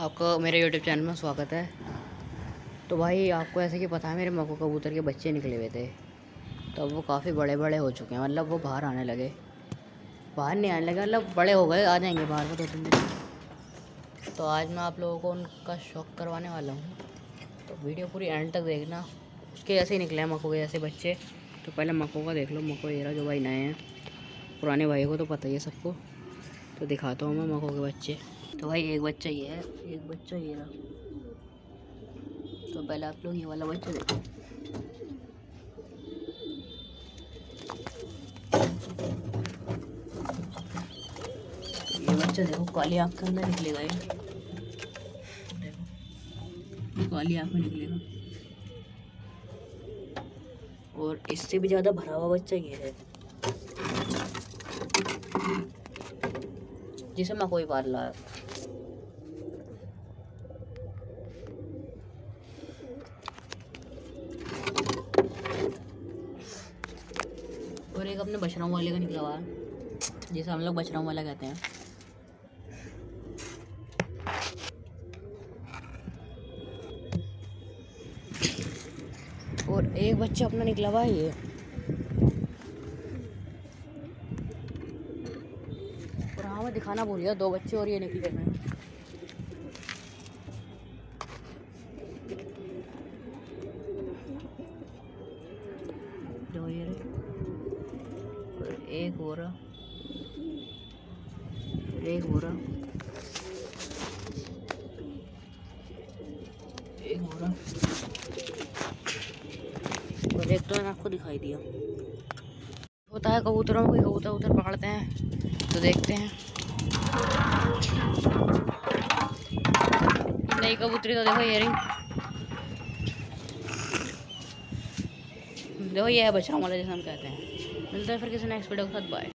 आपका मेरे YouTube channel में स्वागत है। तो भाई, आपको ऐसे कि पता है, मेरे मको कबूतर के बच्चे निकले हुए थे। तो वो काफ़ी बड़े बड़े हो चुके हैं मतलब वो बाहर आने लगे। बाहर नहीं आने लगे मतलब बड़े हो गए, आ जाएँगे बाहर को दो तीन दिन। तो आज मैं आप लोगों को उनका शौक करवाने वाला हूँ। तो वीडियो पूरी एंड तक देखना। उसके ऐसे ही निकले हैं मको के जैसे बच्चे। तो पहले मको का देख लो मको ये जो भाई नए हैं। पुराने भाई को तो पता ही है सबको। तो दिखाता हूँ मैं मको के बच्चे। तो भाई एक बच्चा ये है, एक बच्चा ये रहा तो पहले आप लोग ये वाला बच्चा देखो। ये बच्चा देखो काली आँख के अंदर निकलेगा ये। देखो, काली आँख में निकलेगा। और इससे भी ज़्यादा भरा हुआ बच्चा ये है। जिसे मैं कोई पार ला और एक अपने बछराओं वाले का निकला है जिसे हम लोग बछराओं वाला कहते हैं। और एक बच्चा अपना निकला हुआ है ये हाँ मैं दिखाना भूल गया दो बच्चे और ये निकले हैं। ये रहे एक हो रहा। एक हो रहा। एक हो रहा। और एक तो मैंने आपको दिखाई दिया। होता है कबूतरों कोई कबूतर उतर पकड़ते हैं। तो देखते हैं। नई कबूतरी तो देखो ये रही देखो, ये है बचाव वाला जैसे हम कहते हैं। मिलते हैं फिर किसी नेक्स्ट वीडियो के साथ बाय